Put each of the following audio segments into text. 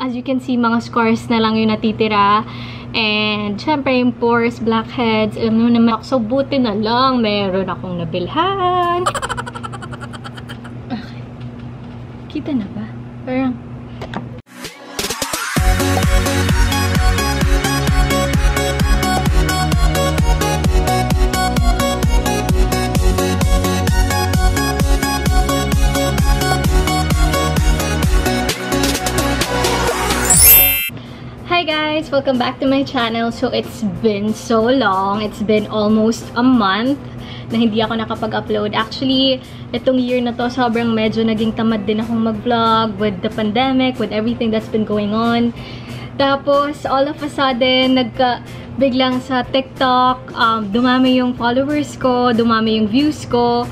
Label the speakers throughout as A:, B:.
A: As you can see, mga scars na lang yung natitira. And, syempre, yung pores, blackheads, mo naman. So, buti na lang, meron akong nabilhan. Okay. Kita na ba? Parang, Welcome back to my channel. So, it's been so long. It's been almost a month na hindi ako nakapag-upload. Actually, itong year na to, sobrang medyo naging tamad din akong mag-vlog with the pandemic, with everything that's been going on. Tapos, all of a sudden, nagka, biglang sa TikTok, um, dumami yung followers ko, dumami yung views ko,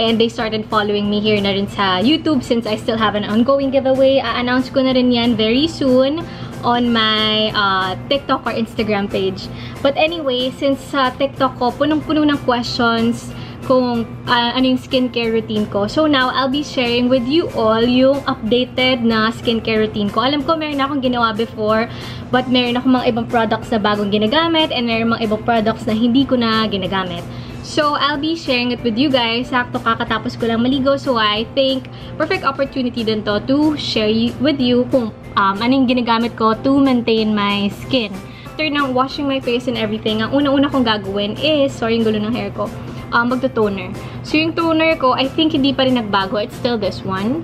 A: and they started following me here na rin sa YouTube since I still have an ongoing giveaway. A-announce ko na rin yan very soon on my uh, TikTok or Instagram page. But anyway, since sa uh, TikTok ko, punong-puno ng questions kung uh, ano yung skincare routine ko. So now, I'll be sharing with you all yung updated na skincare routine ko. Alam ko, meron akong ginawa before, but meron akong mga ibang products na bagong ginagamit and meron mga ibang products na hindi ko na ginagamit. So, I'll be sharing it with you guys. Sakto kakatapos ko lang maligo. So, I think perfect opportunity din to to share with you kung um, anong ginagamit ko to maintain my skin. After ng washing my face and everything, ang unang-una kong gagawin is, sorry yung gulo ng hair ko, um, magto-toner. So, yung toner ko, I think hindi pa rin nagbago. It's still this one.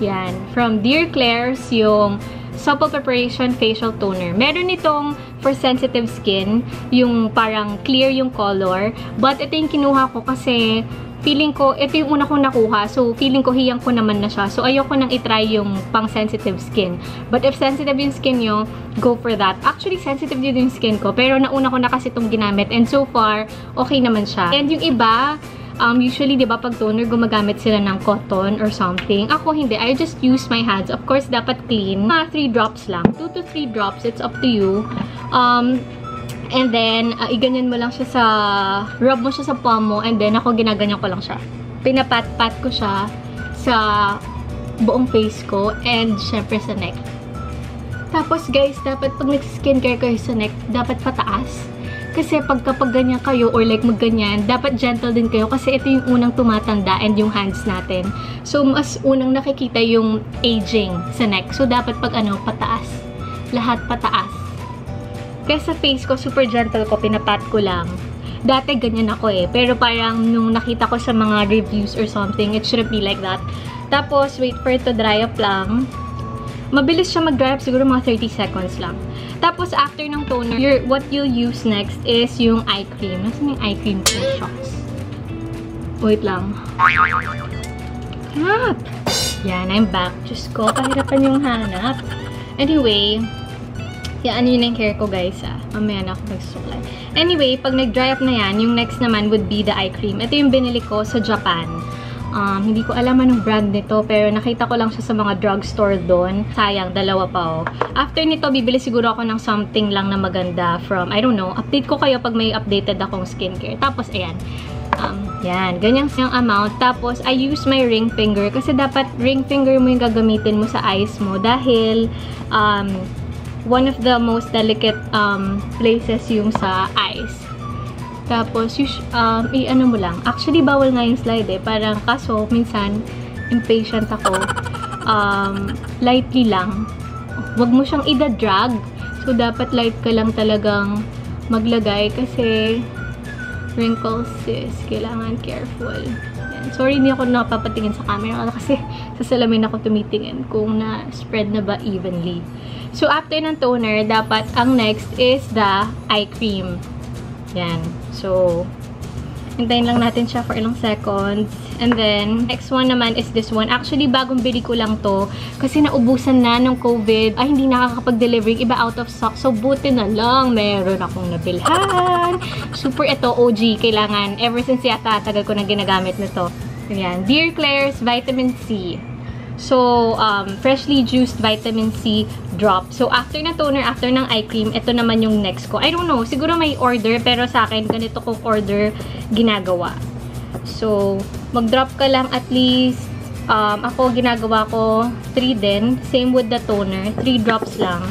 A: Yan. From Dear Claire's, yung Supple Preparation Facial Toner. Meron itong for sensitive skin, yung parang clear yung color. But ito yung kinuha ko kasi feeling ko, ito yung una kong nakuha. So, feeling ko hiyang ko naman na siya. So, ayoko nang itry yung pang sensitive skin. But if sensitive yung skin nyo, go for that. Actually, sensitive din yung skin ko. Pero nauna ko na kasi itong ginamit. And so far, okay naman siya. And yung iba, um, usually, di ba, pag toner, gumagamit sila ng cotton or something. Ako, hindi. I just use my hands. Of course, dapat clean. Mga 3 drops lang. 2 to 3 drops. It's up to you. Um, and then, uh, iganyan mo lang siya sa, rub mo siya sa palm mo, and then, ako, ginaganyan ko lang siya. Pinapat-pat ko siya sa buong face ko, and syempre sa neck. Tapos, guys, dapat pag nag-skincare kayo sa neck, dapat pataas kasi pag kapag ganyan kayo or like magganyan, dapat gentle din kayo kasi ito yung unang tumatanda and yung hands natin. So, mas unang nakikita yung aging sa neck. So, dapat pag ano, pataas. Lahat pataas. Kaya sa face ko, super gentle ko, pinapat ko lang. Dati ganyan ako eh. Pero parang nung nakita ko sa mga reviews or something, it shouldn't be like that. Tapos, wait for it to dry up lang. Mabilis siya mag-dry up, siguro mga 30 seconds lang. Tapos, after ng toner, your, what you'll use next is yung eye cream. Nasaan yung eye cream ko? Shots. Wait lang. Hanap! Yan, I'm back. Diyos ko, kahirapan yung hanap. Anyway, yan, ano yun yung hair ko, guys, ah. Mamaya na ako nagsuklay. Anyway, pag nag-dry up na yan, yung next naman would be the eye cream. Ito yung binili ko sa Japan. Um, hindi ko alam anong brand nito, pero nakita ko lang siya sa mga drugstore doon. Sayang, dalawa pa oh. After nito, bibili siguro ako ng something lang na maganda from, I don't know, update ko kayo pag may updated akong skincare. Tapos, ayan. Um, yan, ganyan yung amount. Tapos, I use my ring finger kasi dapat ring finger mo yung gagamitin mo sa eyes mo dahil um, one of the most delicate um, places yung sa eyes. Tapos, um, i-ano mo lang. Actually, bawal nga yung slide eh. Parang kaso, minsan, impatient ako. Um, lightly lang. Huwag mo siyang ida-drag. So, dapat light ka lang talagang maglagay kasi wrinkles sis. Kailangan careful. Yan. Sorry, hindi ako napapatingin sa camera kasi sa salamin ako tumitingin kung na-spread na ba evenly. So, after ng toner, dapat ang next is the eye cream. Yan. So, hintayin lang natin siya for ilang seconds. And then, next one naman is this one. Actually, bagong bili ko lang to. Kasi naubusan na ng COVID. Ay, hindi nakakapag-deliver. Iba out of stock. So, buti na lang. Meron akong nabilhan. Super ito, OG. Kailangan. Ever since yata, tagal ko na ginagamit nito. Ayan. Dear Claire's Vitamin C. So, um, freshly juiced vitamin C drop. So, after na toner, after ng eye cream, ito naman yung next ko. I don't know, siguro may order, pero sa akin, ganito kong order ginagawa. So, mag-drop ka lang at least Um, ako, ginagawa ko 3 din. Same with the toner. 3 drops lang.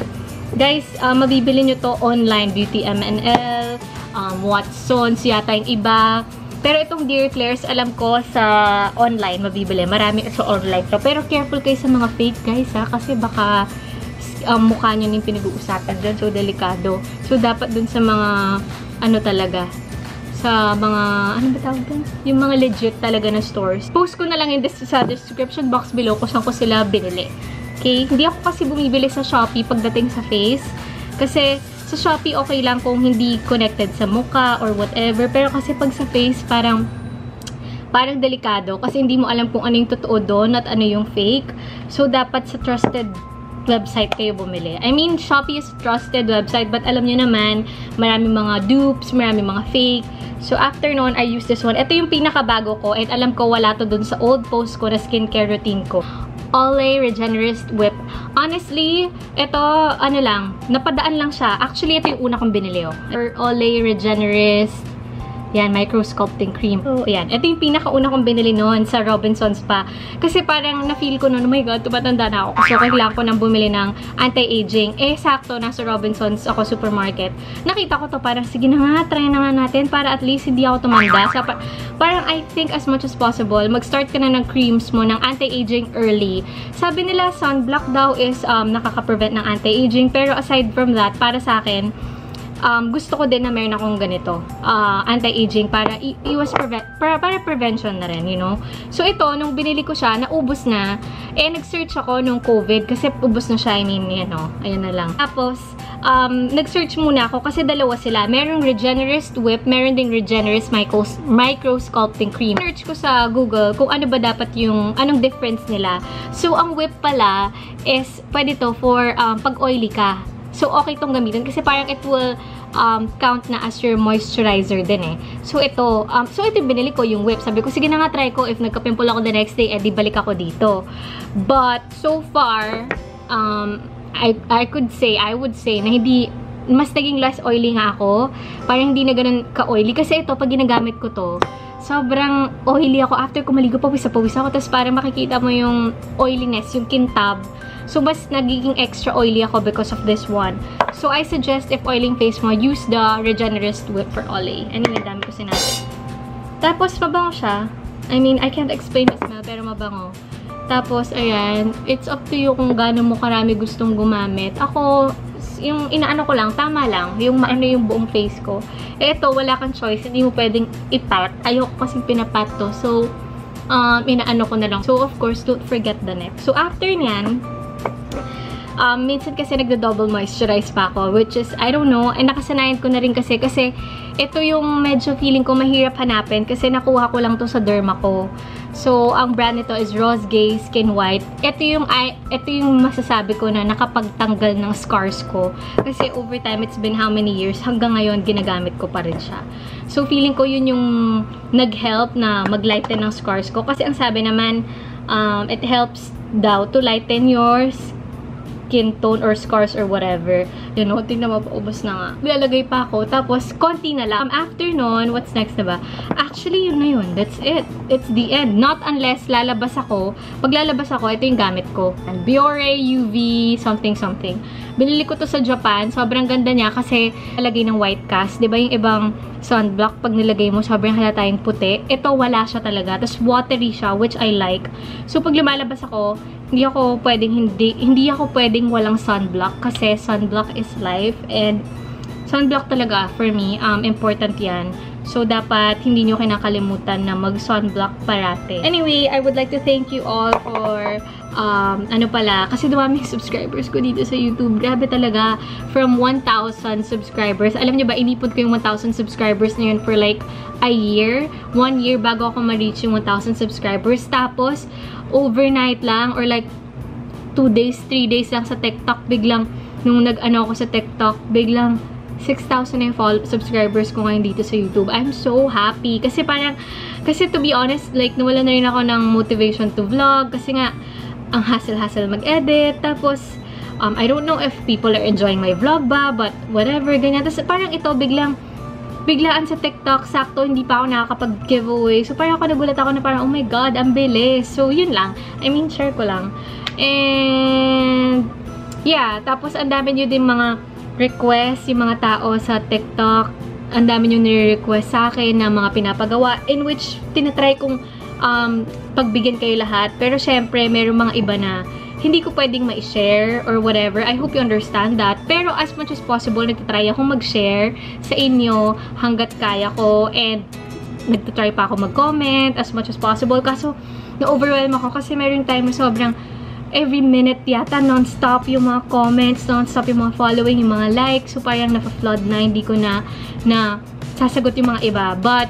A: Guys, uh, mabibili nyo to online. Beauty MNL, um, Watsons, yata yung iba. Pero itong Dear Claire's, alam ko sa online mabibili. Marami sa online to. Pero careful kayo sa mga fake guys ha. Kasi baka um, mukha nyo yung pinag-uusapan dyan. So, delikado. So, dapat dun sa mga ano talaga, sa mga, ano ba tawag dun? Yung mga legit talaga na stores. Post ko na lang in sa description box below kung saan ko sila binili. Okay? Hindi ako kasi bumibili sa Shopee pagdating sa face. Kasi sa Shopee okay lang kung hindi connected sa mukha or whatever. Pero kasi pag sa face, parang parang delikado kasi hindi mo alam kung ano yung totoo doon at ano yung fake. So, dapat sa trusted website kayo bumili. I mean, Shopee is trusted website but alam nyo naman, marami mga dupes, marami mga fake. So, after noon, I use this one. Ito yung pinakabago ko and alam ko wala to dun sa old post ko na skincare routine ko. Olay Regenerist Whip. Honestly, ito, ano lang, napadaan lang siya. Actually, ito yung una kong binili, oh. Olay Regenerist yan, micro-sculpting cream. So, yan. Ito yung pinakauna kong binili noon sa Robinsons pa. Kasi parang na-feel ko noon, oh my God, tumatanda na ako. So, kailangan ko nang bumili ng anti-aging. Eh, sakto, nasa Robinsons ako supermarket. Nakita ko to, parang, sige na nga, try na nga natin para at least hindi ako tumanda. So, pa parang I think as much as possible, mag-start ka na ng creams mo ng anti-aging early. Sabi nila, sunblock daw is um, nakaka-prevent ng anti-aging. Pero aside from that, para sa akin, um, gusto ko din na meron akong ganito, uh, anti-aging para iwas prevent, para, para prevention na rin, you know. So ito, nung binili ko siya, naubos na, eh nag-search ako nung COVID kasi ubos na siya, I mean, you know, ayun na lang. Tapos, um, nag-search muna ako kasi dalawa sila. Merong Regenerist Whip, meron ding Regenerist Micro, Micro Sculpting Cream. Search ko sa Google kung ano ba dapat yung, anong difference nila. So, ang whip pala is, pwede to for um, pag oily ka. So, okay itong gamitin kasi parang it will um, count na as your moisturizer din eh. So, ito. Um, so, ito binili ko yung whip. Sabi ko, sige na nga, try ko. If nagka-pimple ako the next day, edi balik ako dito. But, so far, um, I, I could say, I would say, na hindi, mas naging less oily nga ako. Parang hindi na ganun ka-oily. Kasi ito, pag ginagamit ko to, sobrang oily ako. After ko maligo, pawis-pawis ako. Tapos parang makikita mo yung oiliness, yung kintab. So, mas nagiging extra oily ako because of this one. So, I suggest if oiling face mo, use the Regenerist Whip for Olay. Anyway, dami ko sinabi. Tapos, mabango siya. I mean, I can't explain the smell, pero mabango. Tapos, ayan, it's up to you kung gaano mo karami gustong gumamit. Ako, yung inaano ko lang, tama lang, yung maano yung buong face ko. Eh, ito, wala kang choice, hindi mo pwedeng ipat. Ayoko kasi pinapat to. So, um, inaano ko na lang. So, of course, don't forget the neck. So, after nyan, um, minsan kasi nagdo-double moisturize pa ako, which is, I don't know, and nakasanayan ko na rin kasi, kasi ito yung medyo feeling ko mahirap hanapin kasi nakuha ko lang to sa derma ko. So, ang brand nito is Rose Gay Skin White. Ito yung, ito yung masasabi ko na nakapagtanggal ng scars ko. Kasi over time, it's been how many years, hanggang ngayon, ginagamit ko pa rin siya. So, feeling ko yun yung nag-help na mag-lighten ng scars ko. Kasi ang sabi naman, um, it helps daw to lighten your tone or scars or whatever. You know, tingnan mo, paubos na nga. Nilalagay pa ako. Tapos, konti na lang. Um, after nun, what's next na ba? Actually, yun na yun. That's it. It's the end. Not unless lalabas ako. Pag lalabas ako, ito yung gamit ko. And Biore UV something something. Binili ko to sa Japan. Sobrang ganda niya kasi nalagay ng white cast. Ba yung ibang sunblock, pag nilagay mo, sobrang halata yung puti. Ito, wala siya talaga. Tapos, watery siya, which I like. So, pag lumalabas ako, hindi ako pwedeng hindi, hindi ako pwedeng walang sunblock kasi sunblock is life and sunblock talaga for me, um, important yan. So, dapat hindi nyo kinakalimutan na mag-sunblock parate. Anyway, I would like to thank you all for, um, ano pala, kasi dumami subscribers ko dito sa YouTube. Grabe talaga, from 1,000 subscribers. Alam nyo ba, inipot ko yung 1,000 subscribers na yun for like a year. One year bago ako ma-reach yung 1,000 subscribers. Tapos, overnight lang, or like, 2 days, 3 days lang sa TikTok, biglang, nung nag-ano ako sa TikTok, biglang, 6,000 na yung follow subscribers ko ngayon dito sa YouTube. I'm so happy. Kasi parang, kasi to be honest, like, nawala na rin ako ng motivation to vlog. Kasi nga, ang hassle-hassle mag-edit. Tapos, um, I don't know if people are enjoying my vlog ba, but whatever, ganyan. Tapos parang ito, biglang, biglaan sa TikTok, sakto, hindi pa ako nakakapag-giveaway. So, parang ako nagulat ako na parang, oh my God, ang bilis. So, yun lang. I mean, share ko lang. And, yeah, tapos ang dami nyo din mga request, yung mga tao sa TikTok. Ang dami nyo nire-request sa akin na mga pinapagawa in which tinatry kong um, pagbigyan kayo lahat. Pero syempre, meron mga iba na hindi ko pwedeng ma-share or whatever. I hope you understand that. Pero as much as possible, nagtatry akong mag-share sa inyo hanggat kaya ko. And nagtatry pa ako mag-comment as much as possible. Kaso, na-overwhelm ako kasi meron time na sobrang every minute yata non-stop yung mga comments, non-stop yung mga following, yung mga likes. So, parang na-flood na, hindi ko na, na sasagot yung mga iba. But,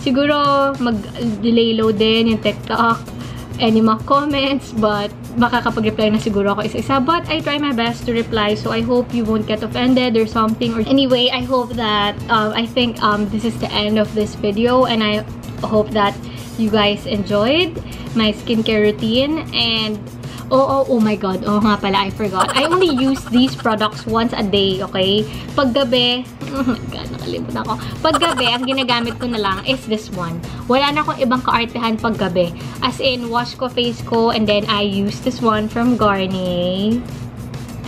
A: siguro, mag-delay load din yung TikTok yung mga comments. But, makakapag-reply na siguro ako isa-isa. But, I try my best to reply. So, I hope you won't get offended or something. Or Anyway, I hope that, um, I think um, this is the end of this video. And I hope that you guys enjoyed my skincare routine. And, Oo, oh, oh, my God. Oh, nga pala, I forgot. I only use these products once a day, okay? Paggabi, oh my God, nakalimutan ako. Paggabi, ang ginagamit ko na lang is this one. Wala na akong ibang kaartehan paggabi. As in, wash ko face ko, and then I use this one from Garnier.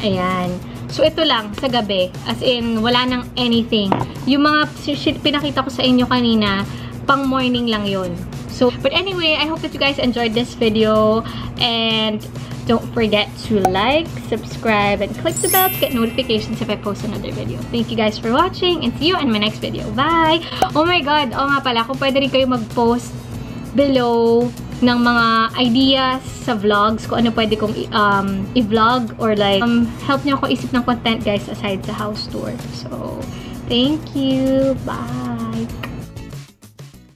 A: Ayan. So, ito lang, sa gabi. As in, wala nang anything. Yung mga pinakita ko sa inyo kanina, pang morning lang yon So, but anyway, I hope that you guys enjoyed this video. And don't forget to like, subscribe, and click the bell to get notifications if I post another video. Thank you guys for watching, and see you in my next video. Bye! Oh my God! Oh nga pala, kung pwede rin kayo mag-post below ng mga ideas sa vlogs, kung ano pwede kong um, i-vlog or like, um, help nyo ako isip ng content guys aside sa house tour. So, thank you! Bye!